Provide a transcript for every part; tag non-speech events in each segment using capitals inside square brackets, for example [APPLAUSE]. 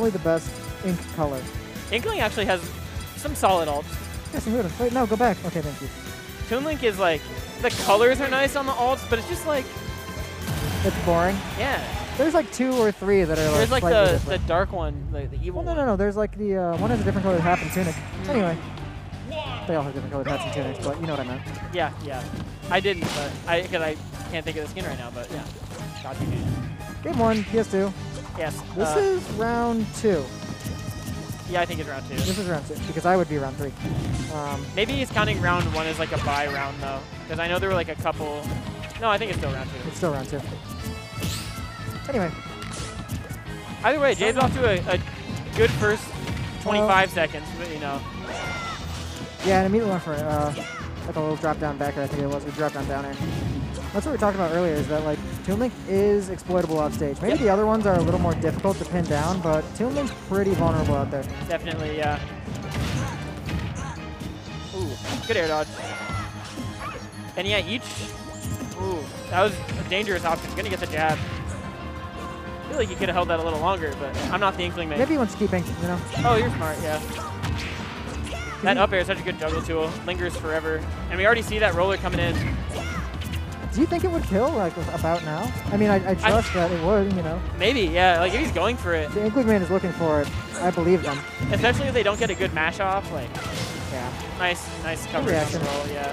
probably the best ink color. Inkling actually has some solid alts. Yes, I'm good. Wait, no, go back. Okay, thank you. Toon Link is like, the colors are nice on the alts, but it's just like, It's boring. yeah. There's like two or three that are like There's like the, the dark one, the, the evil Well, no, one. no, no. There's like the uh, one has a different colored hat and tunic. Anyway, they all have different colored hats and tunics, but you know what I meant. Yeah, yeah. I didn't, but I, cause I can't think of the skin right now, but yeah. God, you did. Game one, PS2. Yes. This uh, is round two. Yeah, I think it's round two. This is round two because I would be round three. Um, Maybe he's counting round one as like a buy round though, because I know there were like a couple. No, I think it's still round two. it's still round two. Anyway, Either way, Jade's off to a, a good first 25 seconds, but you know. yeah, and immediately went for uh, like a little drop down back air, I think it was, or drop down down air. That's what we were talking about earlier, is that like Toon Link is exploitable off stage. Maybe Yep. the other ones are a little more difficult to pin down, but Toon Link's pretty vulnerable out there. Definitely, yeah. Ooh, good air dodge. And yeah, each. Ooh, that was a dangerous option. Gonna get the jab. I feel like he could have held that a little longer, but I'm not the Inkling man. Maybe he wants to keep inking, you know? Oh, you're smart, yeah. That up air is such a good juggle tool. Lingers forever. And we already see that roller coming in. Do you think it would kill like about now? I mean, I, I trust that it would, you know. Maybe, yeah. Like if he's going for it, The Inkling Man is looking for it. I believe them. especially if they don't get a good mash off. Like Yeah. nice, nice cover on reaction. roll. Yeah.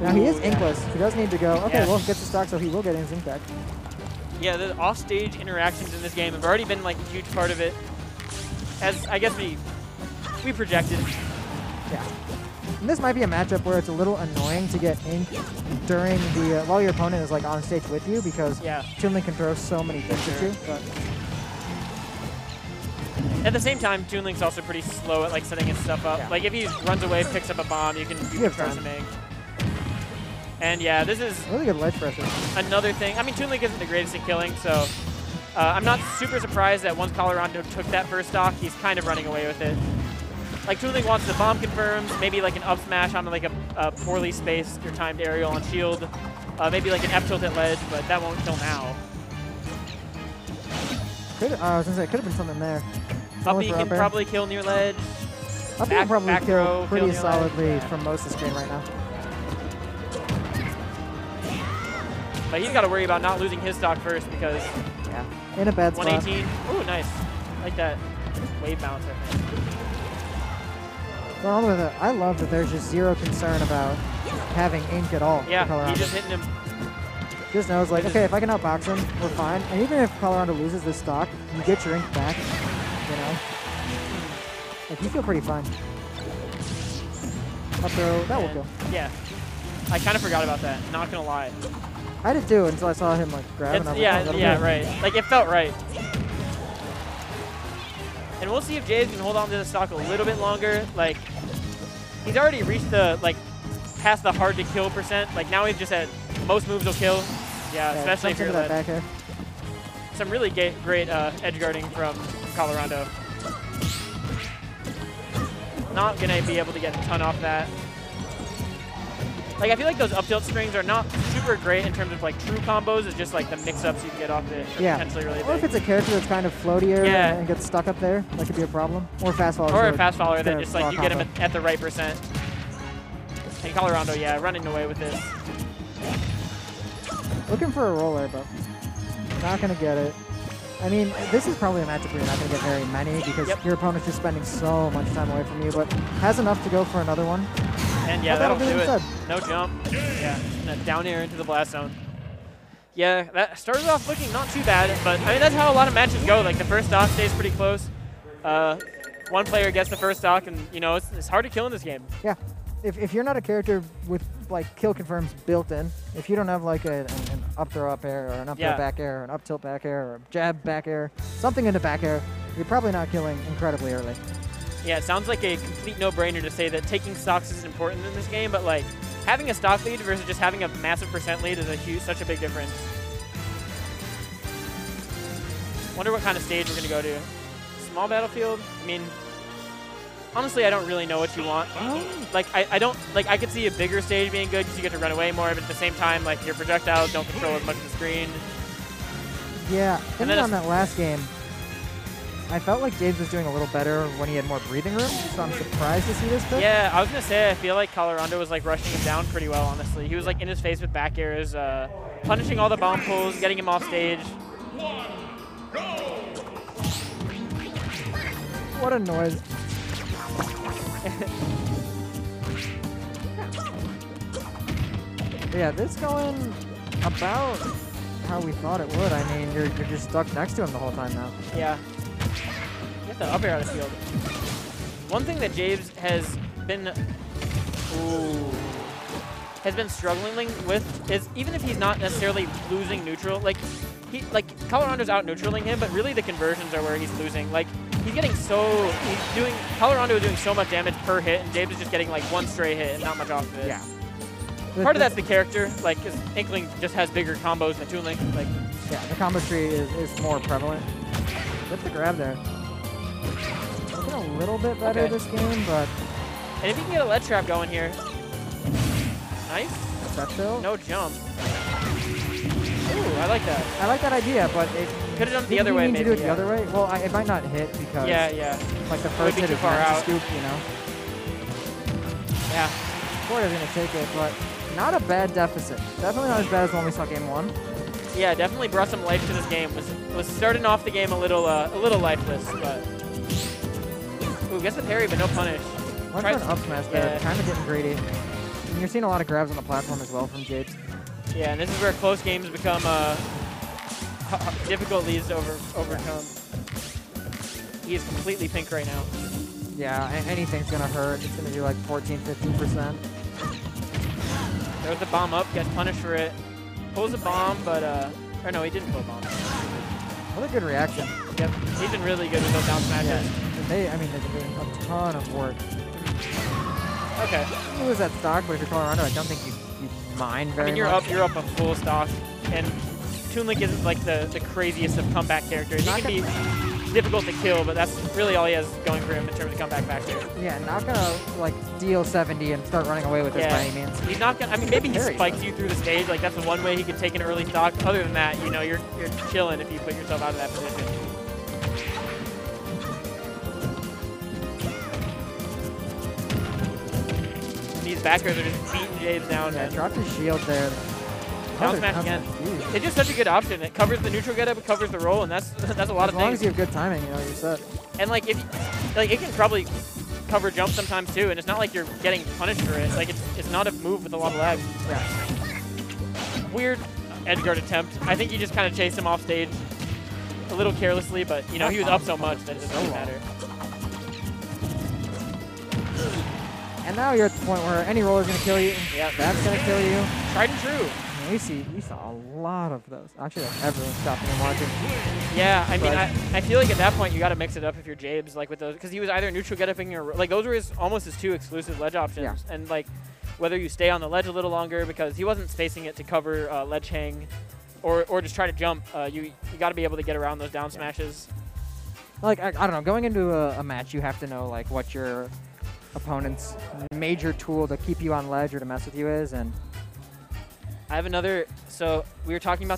Now he is inkless. He does need to go. Okay, Yeah. well, gets the stock, so he will get his ink back. Yeah, the offstage interactions in this game have already been like a huge part of it. As I guess we we projected. Yeah. And this might be a matchup where it's a little annoying to get ink during the uh, while your opponent is like on stage with you because Yeah. Toon Link can throw so many things at you. But At the same time, Toon Link's also pretty slow at like setting his stuff up. Yeah. Like if he runs away, picks up a bomb, you can you, You can throw some ink. And yeah, this is really good ledge pressure. another thing. I mean, Toon Link isn't the greatest at killing, so uh, I'm not super surprised that once Colorado took that first stock, he's kind of running away with it. Like Toon Link wants the bomb confirms, maybe like an up smash on like a, a poorly spaced or timed aerial on shield, uh, maybe like an F tilt at ledge, but that won't kill now. Could, uh, I was gonna say, could have been something there. Up Going B for can up probably kill near ledge. Back- will probably back kill row, pretty kill solidly yeah. from most of the screen right now. But he's got to worry about not losing his stock first because Yeah. In a bad spot. 118. Ooh, nice. Like that wave bounce, I think. All with it, I love that there's just zero concern about having ink at all. Yeah, he's just hitting him. Just knows, like, okay, if I can outbox him, we're fine. And even if Colorado loses this stock, you get your ink back, you know? Like, you feel pretty fine. Up throw, that will kill. Yeah. I kind of forgot about that, not gonna lie. I did too until I saw him, like, grab was yeah, yeah, right. Like, it felt right. And we'll see if Jade can hold on to the stock a little bit longer. Like, he's already reached the, like, past the hard to kill percent. Like, now he's just at most moves will kill. Yeah, Yeah, especially if you're that back air. Some really great uh, edge guarding from Colorado. Not gonna be able to get a ton off that. Like I feel like those up tilt strings are not super great in terms of like true combos. It's just like the mix-ups you can get off it. Yeah. Potentially really Or if it's a character that's kind of floatier Yeah. and gets stuck up there, that could be a problem. Or fast follower. Or a fast follower that just like you get him at, at the right percent. And Colorado, yeah, running away with this. Looking for a roller, but not going to get it. I mean, this is probably a matchup where you're not going to get very many because Yep. your opponent's just spending so much time away from you, but has enough to go for another one. And yeah, that'll, that'll do do it. instead. No jump. Yeah, and a down air into the blast zone. Yeah, that started off looking not too bad, but I mean that's how a lot of matches go. Like the first stock stays pretty close. Uh, one player gets the first stock, and you know it's, it's hard to kill in this game. Yeah. If, if you're not a character with like kill confirms built in, if you don't have like a, an, an up throw up air or an up throw back air or an up tilt back air or a jab back air, something into back air, you're probably not killing incredibly early. Yeah, it sounds like a complete no-brainer to say that taking stocks is important in this game, but like having a stock lead versus just having a massive percent lead is a huge, such a big difference. Wonder what kind of stage we're gonna go to. Small battlefield. I mean, honestly, I don't really know what you want. Oh. Like, I, I don't like. I could see a bigger stage being good because you get to run away more, but at the same time, like your projectiles don't control as much of the screen. Yeah, And thinking then on that last game, I felt like Jabes was doing a little better when he had more breathing room, so I'm surprised to see this pick. Yeah, I was gonna say I feel like Colorado was like rushing him down pretty well. Honestly, he was like in his face with back airs, uh, punishing all the bomb pulls, getting him off stage. What a noise. [LAUGHS] yeah, this going about how we thought it would. I mean, you're, you're just stuck next to him the whole time now. Yeah. Have to up air out of field. One thing that Jabes has been ooh, has been struggling with is even if he's not necessarily losing neutral, like he like Colorado's out neutraling him, but really the conversions are where he's losing. Like he's getting so he's doing Colorado is doing so much damage per hit, and Jabes is just getting like one stray hit and not much off of it. Yeah. Part of that's the character, like Inkling just has bigger combos than Toon Link. Like Yeah, the combo tree is, is more prevalent. Get the grab there. Looking a little bit better Okay. this game, but and if you can get a ledge trap going here. Nice. No jump. Ooh, I like that. I like that idea, but it Could have done it the other he way, maybe. to do it yeah. the other way. Well, I, it might not hit because Yeah, yeah, like the first hit is far to out. scoop, you know. yeah. Florida's gonna take it, but not a bad deficit. Definitely not as bad as when we saw game one. Yeah, definitely brought some life to this game. Was was starting off the game a little uh, a little lifeless, but ooh, gets the parry, but no punish. Went for an up smash there, yeah. kind of getting greedy. And you're seeing a lot of grabs on the platform as well from Jabes. Yeah, and this is where close games become uh, difficult leads to over overcome. He is completely pink right now. Yeah, anything's gonna hurt. It's gonna do like 14, 15%. Throws the bomb up, gets punished for it. Pulls a bomb, but uh, or no, he didn't pull a bomb. What a good reaction. Yep, he's been really good with those down smashes. Yeah. And they, I mean, they've been doing a ton of work. Okay. You lose that stock, but if you're Colorado, I don't think you, you mind I very mean, you're much. up, you're up a full stock, and Toon Link isn't like the, the craziest of comeback characters. He can be difficult to kill, but that's really all he has going for him in terms of comeback factor. Yeah, not gonna like deal 70 and start running away with this by any means. He's not gonna. I mean, maybe he spikes you through the stage. Like that's the one way he can take an early stock. Other than that, you know, you're you're chilling if you put yourself out of that position. And these back airs are just beating Jabes down. Yeah, dropped his shield there. Down smash again. It's just such a good option. It covers the neutral getup, it covers the roll, and that's [LAUGHS] that's a lot As of things. as long as you have good timing, you know, you're set. And like if like it can probably cover jump sometimes too, and it's not like you're getting punished for it. Like it's it's not a move with a lot of lag. Yeah. Weird edge guard attempt. I think you just kind of chased him off stage a little carelessly, but you know he was up so much that it doesn't long. matter. And now you're at the point where any roller's gonna kill you. Yeah. That's gonna kill you. Tried and true. And we see we saw a lot of those. Actually, like everyone stopping and watching. Yeah, I mean, I, I feel like at that point you got to mix it up if you're Jabes, like with those, because he was either neutral get getuping or like those were his almost his two exclusive ledge options, and like whether you stay on the ledge a little longer because he wasn't spacing it to cover uh, ledge hang, or or just try to jump. Uh, you you got to be able to get around those down smashes. Like I, I don't know, going into a, a match, you have to know like what your opponent's major tool to keep you on ledge or to mess with you is, and I have another. So we were talking about